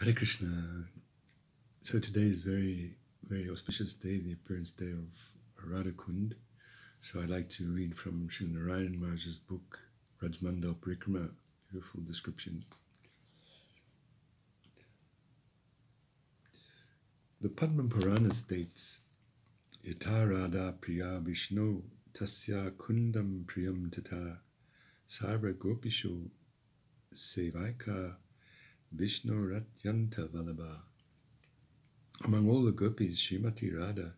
Hare Krishna. So today is very, very auspicious day, the appearance day of Radha Kund. So I'd like to read from Sri Narayan Maharaj's book, Rajmandal Parikrama, beautiful description. The Padma Purana states, Yata Radha Priya Vishnu Tasya Kundam Priyam Tata Sarva Gopisho Sevaika Vishnu Ratyanta Vallabha. Among all the gopis, Srimati Radha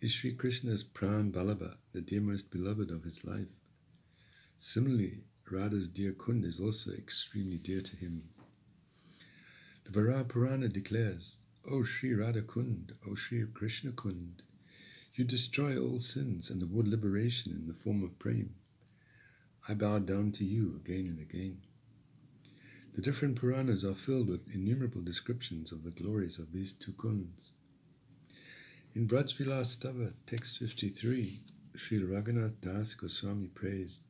is Sri Krishna's Pran Vallabha, the dear most beloved of his life. Similarly, Radha's dear Kund is also extremely dear to him. The Varaha Purana declares, O Sri Radha Kund, O Sri Krishna Kund, you destroy all sins and award liberation in the form of prema. I bow down to you again and again. The different Puranas are filled with innumerable descriptions of the glories of these two kunds. In Braj Vilas Stava, text 53, Sri Raghunath Das Goswami prays,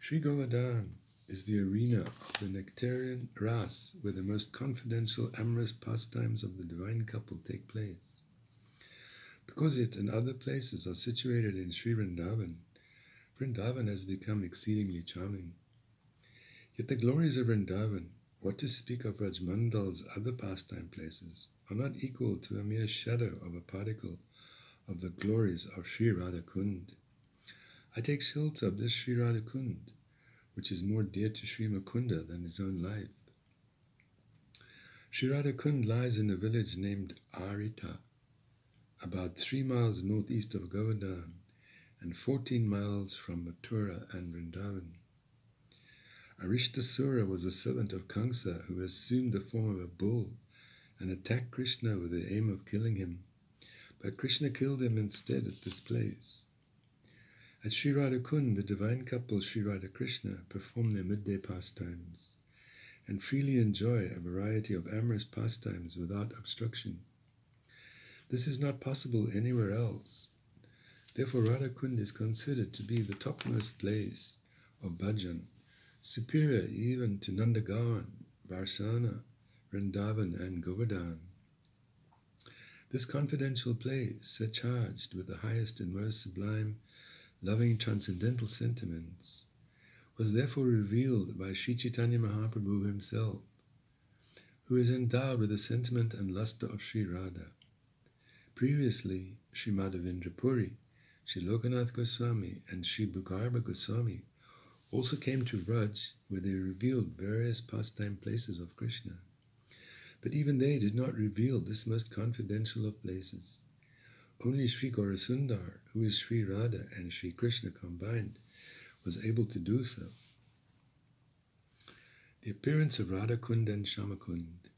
Sri Govardhan is the arena of the nectarian ras where the most confidential amorous pastimes of the divine couple take place. Because it and other places are situated in Sri Vrindavan, Vrindavan has become exceedingly charming. Yet the glories of Vrindavan, what to speak of Rajmandal's other pastime places, are not equal to a mere shadow of a particle of the glories of Sri Radhakund. I take shelter of this Sri Radhakund, which is more dear to Sri Mukunda than his own life. Sri Radhakund lies in a village named Arita, about three miles northeast of Govardhan and 14 miles from Mathura and Vrindavan. Arishtasura was a servant of Kamsa who assumed the form of a bull and attacked Krishna with the aim of killing him. But Krishna killed him instead at this place. At Sri Radhakund, the divine couple Sri Radha Krishna perform their midday pastimes and freely enjoy a variety of amorous pastimes without obstruction. This is not possible anywhere else. Therefore, Radhakund is considered to be the topmost place of bhajan superior even to Nandagaon, Varsana, Vrindavan, and Govardhan. This confidential place, surcharged with the highest and most sublime, loving transcendental sentiments, was therefore revealed by Sri Chaitanya Mahaprabhu himself, who is endowed with the sentiment and luster of Sri Radha. Previously, Sri Madhavendra Puri, Sri Lokanath Goswami, and Sri Bhugarbha Goswami also came to Vraj, where they revealed various pastime places of Krishna. But even they did not reveal this most confidential of places. Only Sri Gaurasundar, who is Sri Radha and Sri Krishna combined, was able to do so. The appearance of Radha Kund and Shyamakund.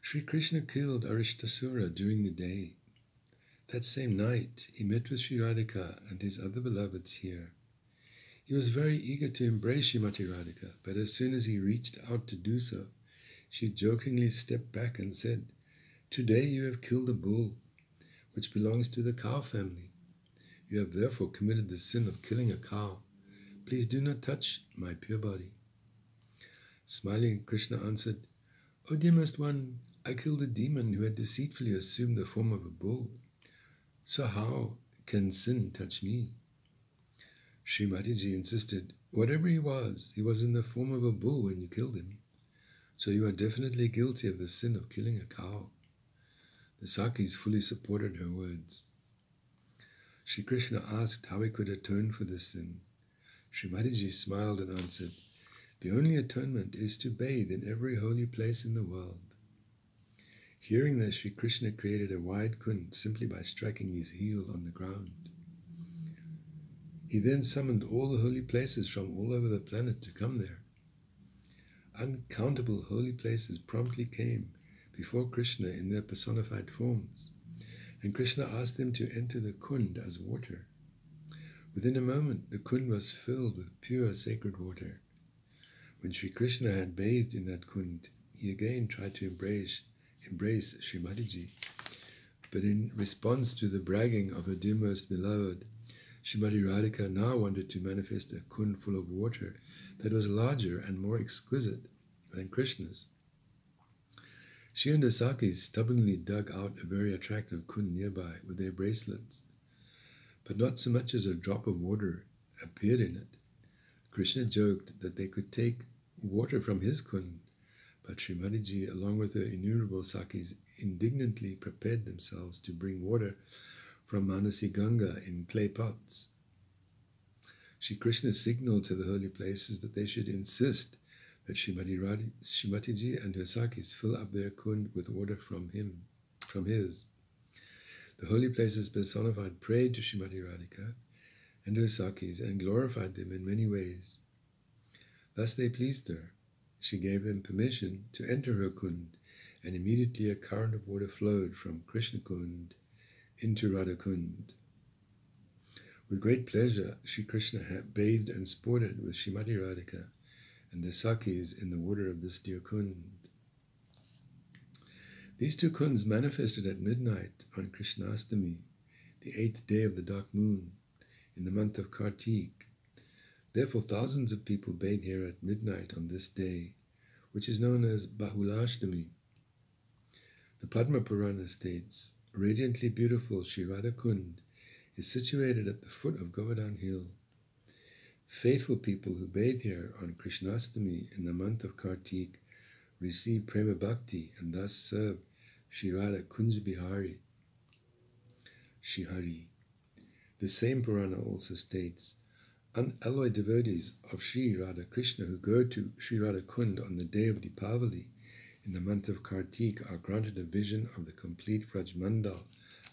Sri Krishna killed Arishtasura during the day. That same night, he met with Sri Radhika and his other beloveds here. He was very eager to embrace Srimati Radhika, but as soon as he reached out to do so, she jokingly stepped back and said, Today you have killed a bull, which belongs to the cow family. You have therefore committed the sin of killing a cow. Please do not touch my pure body. Smiling, Krishna answered, O dearest one, I killed a demon who had deceitfully assumed the form of a bull. So how can sin touch me? Srimati insisted, Whatever he was, he was in the form of a bull when you killed him. So you are definitely guilty of the sin of killing a cow. The Sakis fully supported her words. Sri Krishna asked how he could atone for this sin. Srimati smiled and answered, The only atonement is to bathe in every holy place in the world. Hearing this, Sri Krishna created a wide kund simply by striking his heel on the ground. He then summoned all the holy places from all over the planet to come there. Uncountable holy places promptly came before Krishna in their personified forms, and Krishna asked them to enter the kund as water. Within a moment, the kund was filled with pure sacred water. When Sri Krishna had bathed in that kund, he again tried to embrace, embrace Srimati But in response to the bragging of her dear most beloved, Shrimati Radhika now wanted to manifest a kund full of water that was larger and more exquisite than Krishna's. She and her Sakis stubbornly dug out a very attractive kund nearby with their bracelets, but not so much as a drop of water appeared in it. Krishna joked that they could take water from his kund, but Srimati along with her innumerable Sakis, indignantly prepared themselves to bring water from Manasi Ganga in clay pots. Shri Krishna signaled to the holy places that they should insist that Shrimati, Radhi, Shrimati and her Sakis fill up their kund with water from him, from his. The holy places personified prayed to Shrimati Radhika and her Sakis and glorified them in many ways. Thus they pleased her. She gave them permission to enter her kund, and immediately a current of water flowed from Krishna kund into Radha kund. With great pleasure, Sri Krishna bathed and sported with Shrimati Radhika and the Sakis in the water of this dear kund. These two kunds manifested at midnight on Krishnastami, the eighth day of the dark moon, in the month of Kartik. Therefore, thousands of people bathe here at midnight on this day, which is known as Bahulashtami. The Padma Purana states, radiantly beautiful Sri Radha Kund is situated at the foot of Govardhan Hill. Faithful people who bathe here on Krishnastami in the month of Kartik receive Prema Bhakti and thus serve Sri Radha Kunj Bihari, Shihari. The same Purana also states, unalloyed devotees of Sri Radha Krishna who go to Sri Radha Kund on the day of Dipavali in the month of Kartik are granted a vision of the complete Rajmandal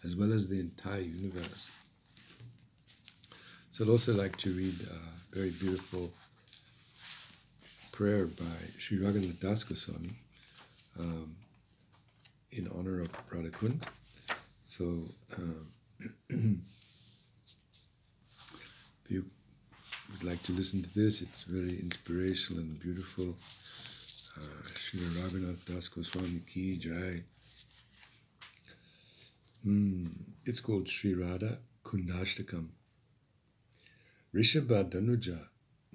as well as the entire universe. So I'd also like to read a very beautiful prayer by Sri Raghunath Das Goswami um, in honor of Radhakund. So um, if you would like to listen to this, it's very inspirational and beautiful. Sri Raghunath Das Goswami Ki Jai. Mm, it's called Sri Radha Kundashtakam. Rishabha Danuja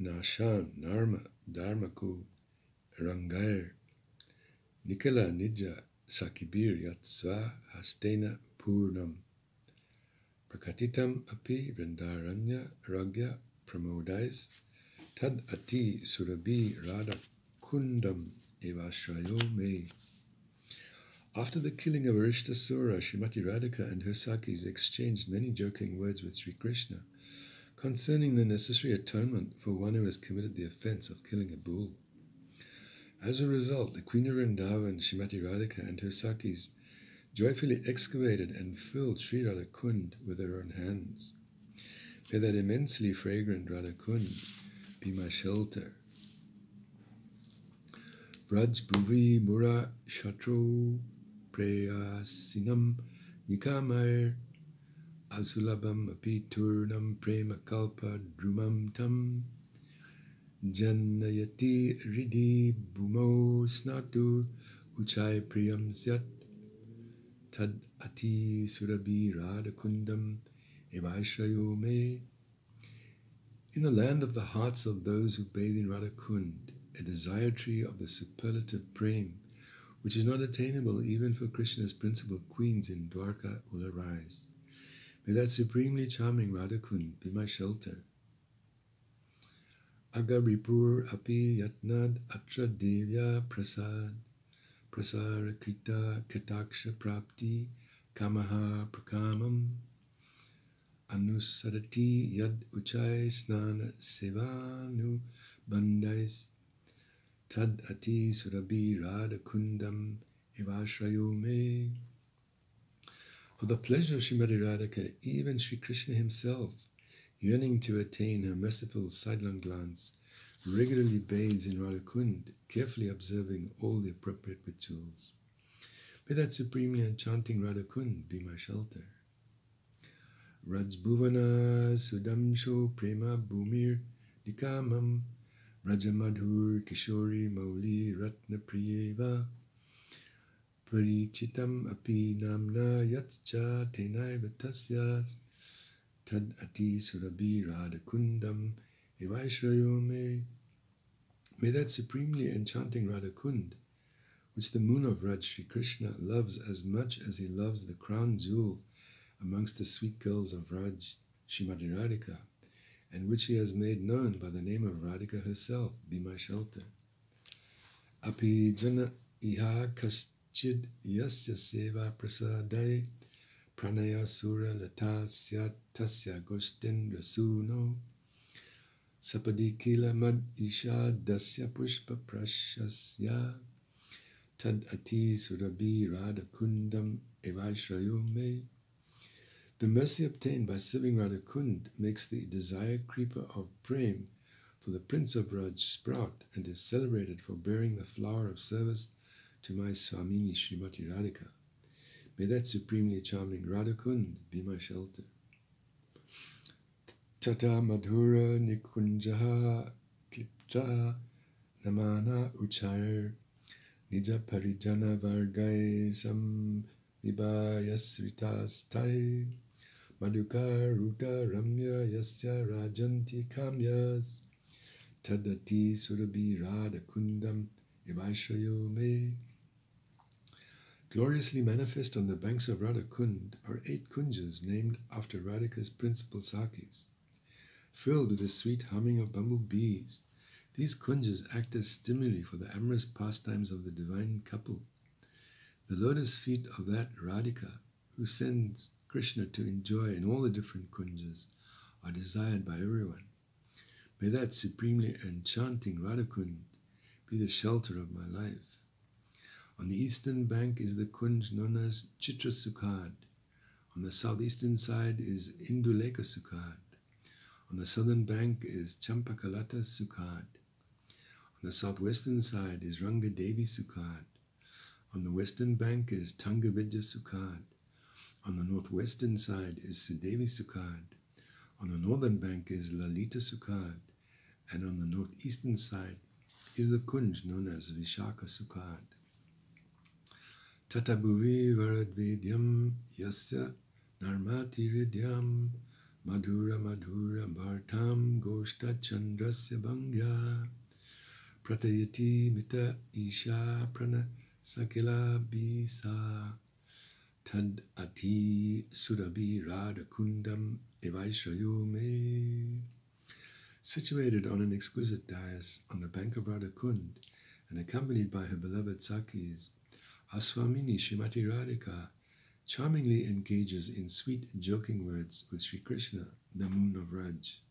Nashan Narma Dharmaku Rangair Nikala Nija Sakibir Yatsva Hastena Purnam Prakatitam Api Vrindaranya Ragya Pramodais Tad Ati Surabhi Radha Kundam Evashrayo Me. After the killing of Arishtasura, Srimati Radhika and her Sakis exchanged many joking words with Sri Krishna concerning the necessary atonement for one who has committed the offense of killing a bull. As a result, the Queen of Vrindavan, Shrimati Radhika, and her Sakis joyfully excavated and filled Sri Radha Kund with their own hands. May that immensely fragrant Radha Kund be my shelter. Braj Bhuvi Mura Shatro Preyasinam Nikamair Asulabam apiturnam prema kalpa drumam tam Janayati ridi bhumo snatu uchai priyam syat tad ati surabhi radakundam evaishrayo me. In the land of the hearts of those who bathe in Radhakund, a desire tree of the superlative prem, which is not attainable even for Krishna's principal queens in Dwarka, will arise. May that supremely charming Radhakund be my shelter. Agaripur api yatnad atra devya prasad prasara krita kataksha prapti kamaha prakamam anusarati yad uchai snana sevanu bandais tad ati surabhi radhakundam evashrayo me. For the pleasure of Srimati Radhika, even Sri Krishna himself, yearning to attain her merciful sidelong glance, regularly bathes in Radhakund, carefully observing all the appropriate rituals. May that supremely enchanting Radhakund be my shelter. Rajbhuvana Sudamsho Prema Bhumir Dikamam Rajamadhur Kishori Mauli Ratna Priyeva Parichitam api namna yatcha tenaiva tasya tad ati surabhi radhakundam evaishrayo me. May that supremely enchanting Radhakund, which the moon of Raj Krishna loves as much as he loves the crown jewel amongst the sweet girls of Raj, Shrimati Radhika, and which he has made known by the name of Radhika herself, be my shelter. Api jana iha kaschid yasya seva prasadai pranaya sura lata syat tasya goshtin rasuno. Sapadikila mad isha dasya pushpa prashasya. Tad ati surabhi radha kundam evashrayo me the mercy obtained by serving Radha Kund makes the desire creeper of Prem for the Prince of Raj sprout and is celebrated for bearing the flower of service to my Swamini Srimati Radhika. May that supremely charming Radha Kund be my shelter. Tata Madhura Nikunjaha Klipta Namana Uchayar Nija Parijana Vargai Sam Vibhayasritastai Madhuka Ruta Ramya Yasya Rajanti Kamyas Tadati Surabhi Radha Kundam Evaishrayo Me. Gloriously manifest on the banks of Radha Kund are eight kunjas named after Radhika's principal sakis. Filled with the sweet humming of bumblebees, these kunjas act as stimuli for the amorous pastimes of the divine couple. The lotus feet of that Radhika, who sends Krishna to enjoy in all the different kunjas are desired by everyone. May that supremely enchanting Radhakund be the shelter of my life. On the eastern bank is the kunj known as Chitra Sukhad. On the southeastern side is Indulekha Sukhad. On the southern bank is Champakalata Sukhad. On the southwestern side is Rangadevi Sukhad. On the western bank is Tungavidya Sukhad. On the northwestern side is Sudevi Sukhad. On the northern bank is Lalita Sukhad. And on the northeastern side is the kunj known as Vishaka Sukhad. Tatabhuvi Varadvidyam Yasya Narmati Ridyam Madhura Madhura Bhartam Goshta Chandrasya Bhangya Pratayati Mita Isha Prana Sakila Bisa Tad ati surabhi radha kundam evaishrayo me. Situated on an exquisite dais on the bank of Radha Kund and accompanied by her beloved Sakis, Aswamini Shrimati Radhika charmingly engages in sweet joking words with Sri Krishna, the moon of Raj.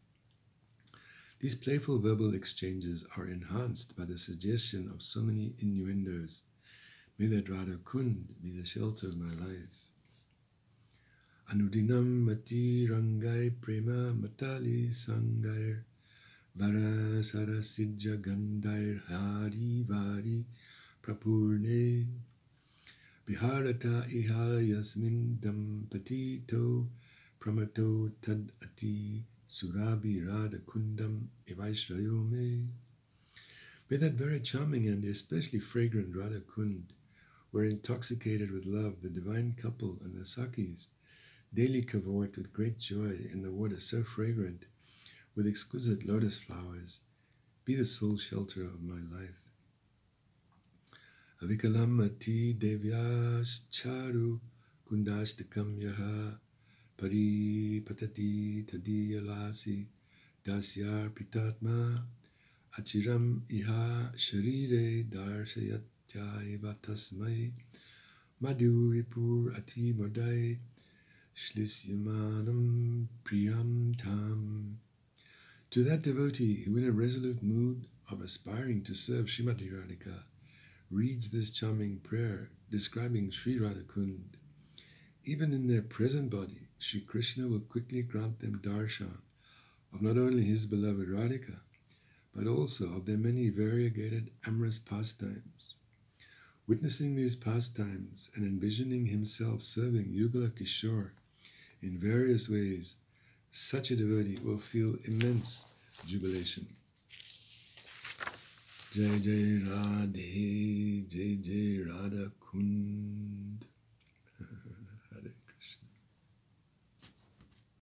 These playful verbal exchanges are enhanced by the suggestion of so many innuendos May that Radha Kund be the shelter of my life. Anudinam mati rangai prema matali sangair varasara sidja gandair hari vari prapurne Biharata iha yasmin dampatito pramato tad ati surabi radha kundam evaishrayo me. May that very charming and especially fragrant Radha Kund were intoxicated with love, the divine couple and the Sakis daily cavort with great joy in the water so fragrant, with exquisite lotus flowers, be the sole shelter of my life. Avikalamati devyash charu kundashtakam yaha pari patati tadiyalasi dasyar pitatma achiram iha sharire darshayat Madhuripur Ati Modai Shlishyamanam Priyam Tam. To that devotee who, in a resolute mood of aspiring to serve Srimati Radhika, reads this charming prayer describing Sri Radhakund, even in their present body, Sri Krishna will quickly grant them darshan of not only his beloved Radhika, but also of their many variegated amorous pastimes. Witnessing these pastimes and envisioning himself serving Yugala Kishore in various ways, such a devotee will feel immense jubilation. Jai Jai Radhe, Jai Jai Radha Kund.